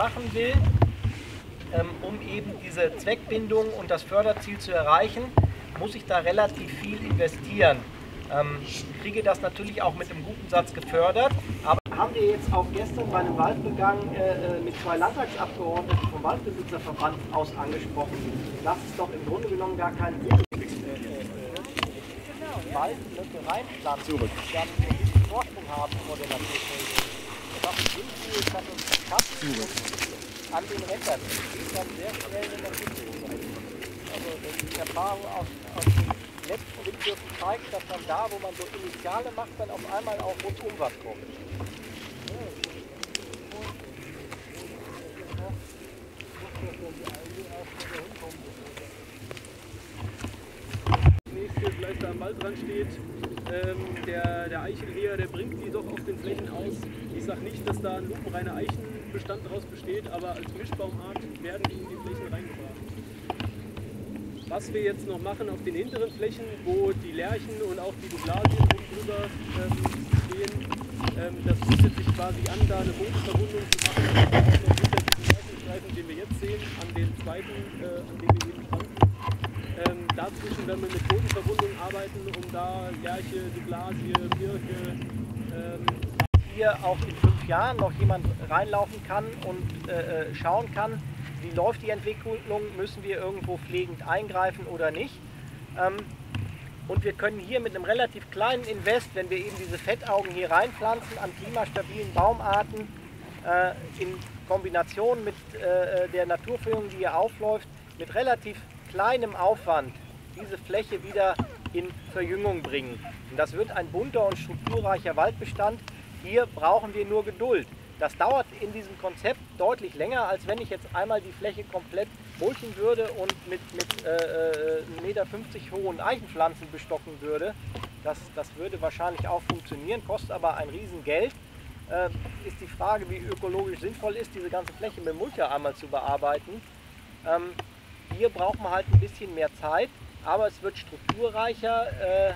machen will, ähm, um eben diese Zweckbindung und das Förderziel zu erreichen, muss ich da relativ viel investieren. Ähm, ich kriege das natürlich auch mit einem guten Satz gefördert, aber haben wir jetzt auch gestern bei einem Waldbegang äh, äh, mit zwei Landtagsabgeordneten vom Waldbesitzerverband aus angesprochen. Das ist doch im Grunde genommen gar kein Sinn. Äh, Waldblöcke reinpflanzen, dann einen Vorsprung haben vor der Naturpflege. Das Windmühl kann uns schaffen an den Rändern geht dann sehr schnell in der Windmühle. Also die Erfahrung aus, aus den letzten Windwürfen zeigt, dass man da, wo man so Initiale macht, dann auf einmal auch rundum was kommt. nächste vielleicht da am Waldrand steht, ähm, der, der Eichenleher, der bringt die doch auf den Flächen aus. Ich sage nicht, dass da ein lupenreiner Eichenbestand daraus besteht, aber als Mischbaumart werden die in die Flächen reingebracht. Was wir jetzt noch machen auf den hinteren Flächen, wo die Lärchen und auch die Douglasien drüber ähm, stehen, ähm, das bietet sich quasi an, da eine Bodenverwundung zu machen, diesem Lärchenstreifen, den wir jetzt sehen, an den zweiten, äh, an dem. Ähm, dazwischen werden wir mit Bodenverwundung arbeiten, um da Lärche, Douglasie, Birke, ähm, hier auch in fünf Jahren noch jemand reinlaufen kann und äh, äh, schauen kann, wie läuft die Entwicklung, müssen wir irgendwo pflegend eingreifen oder nicht. Ähm, und wir können hier mit einem relativ kleinen Invest, wenn wir eben diese Fettaugen hier reinpflanzen, an klimastabilen Baumarten äh, in Kombination mit äh, der Naturführung, die hier aufläuft, mit relativ kleinem Aufwand diese Fläche wieder in Verjüngung bringen. Und das wird ein bunter und strukturreicher Waldbestand. Hier brauchen wir nur Geduld. Das dauert in diesem Konzept deutlich länger, als wenn ich jetzt einmal die Fläche komplett mulchen würde und mit, mit äh, 1,50 Meter hohen Eichenpflanzen bestocken würde. Das, das würde wahrscheinlich auch funktionieren, kostet aber ein Riesengeld. Äh, ist die Frage, wie ökologisch sinnvoll ist, diese ganze Fläche mit Mulcher einmal zu bearbeiten. Ähm, hier braucht man halt ein bisschen mehr Zeit, aber es wird strukturreicher. Äh,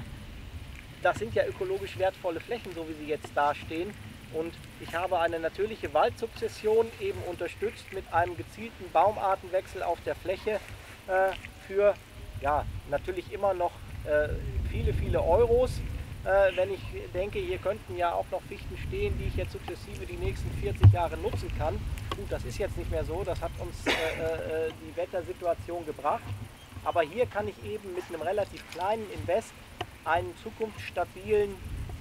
das sind ja ökologisch wertvolle Flächen, so wie sie jetzt dastehen. Und ich habe eine natürliche Waldsukzession eben unterstützt mit einem gezielten Baumartenwechsel auf der Fläche äh, für ja, natürlich immer noch äh, viele, viele Euros. Äh, wenn ich denke, hier könnten ja auch noch Fichten stehen, die ich jetzt sukzessive die nächsten 40 Jahre nutzen kann. Gut, das ist jetzt nicht mehr so, das hat uns äh, äh, die Wettersituation gebracht. Aber hier kann ich eben mit einem relativ kleinen Invest einen zukunftsstabilen,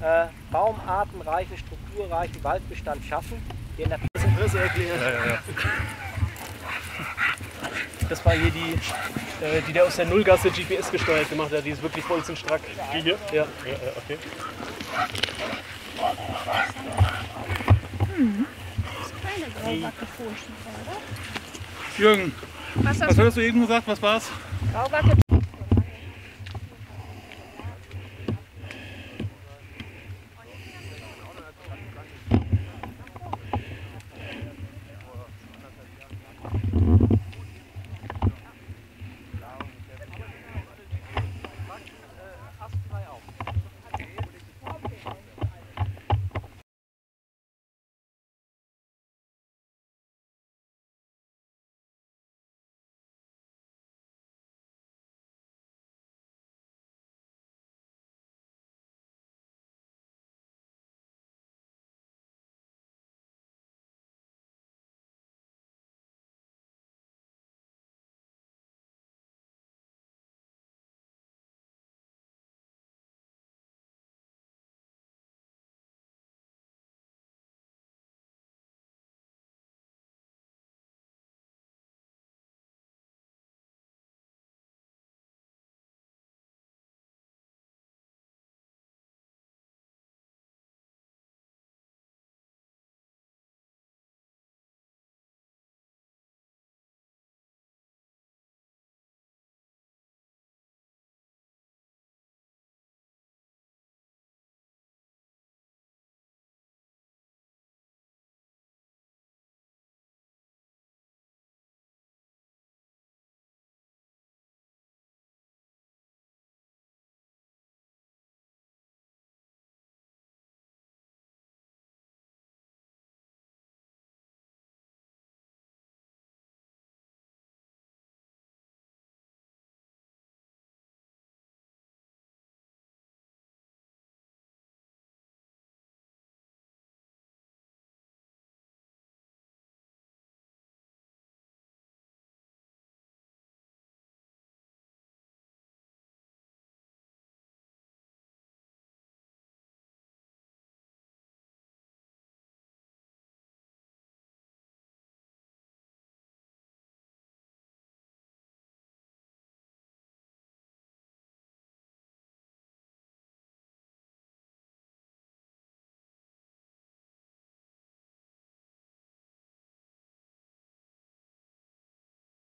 äh, baumartenreichen, strukturreichen Waldbestand schaffen, der natürlich das Interesse erklärt. Ja, ja, ja. Das war hier die, äh, die der aus der Nullgasse GPS gesteuert gemacht hat. Die ist wirklich bolzenstrack. Die hier? Ja. Ja, ja, okay. Keine Grauwacke-Furchen, oder? Jürgen, Was was hast du eben gesagt? Was war's? Grauwacke